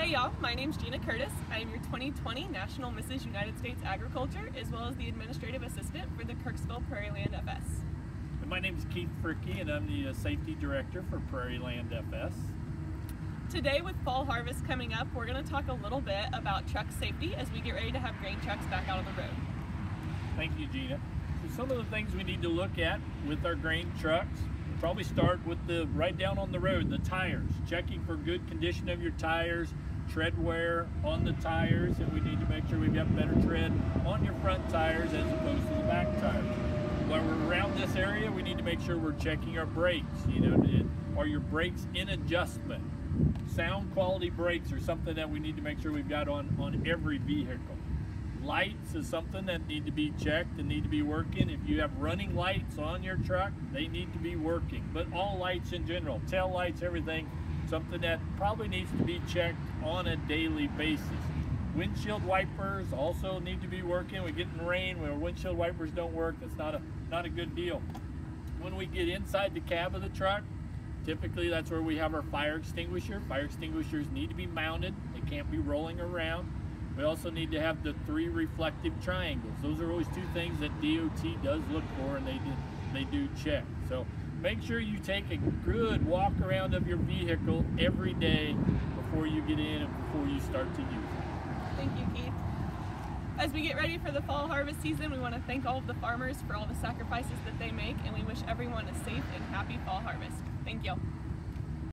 Hey y'all, my name's Jeana Curtis. I am your 2020 National Mrs. United States Agriculture as well as the Administrative Assistant for the Kirksville Prairieland FS. And my name is Keith Fricke and I'm the uh, Safety Director for Prairieland FS. Today with fall harvest coming up, we're going to talk a little bit about truck safety as we get ready to have grain trucks back out on the road. Thank you, Jeana. So some of the things we need to look at with our grain trucks, probably start with the right down on the road, the tires. Checking for good condition of your tires, tread wear on the tires, and we need to make sure we've got better tread on your front tires as opposed to the back tires. While we're around this area, we need to make sure we're checking our brakes. You know, are your brakes in adjustment? Sound quality brakes are something that we need to make sure we've got on, on every vehicle. Lights is something that need to be checked and need to be working. If you have running lights on your truck, they need to be working. But all lights in general, tail lights, everything, something that probably needs to be checked on a daily basis. Windshield wipers also need to be working. We get in rain where windshield wipers don't work. That's not a not a good deal. When we get inside the cab of the truck, typically that's where we have our fire extinguisher. Fire extinguishers need to be mounted. They can't be rolling around. We also need to have the three reflective triangles. Those are always two things that DOT does look for and they do, they do check. So make sure you take a good walk around of your vehicle every day before you get in and before you start to use it. Thank you, Keith. As we get ready for the fall harvest season, we want to thank all of the farmers for all the sacrifices that they make, and we wish everyone a safe and happy fall harvest. Thank you.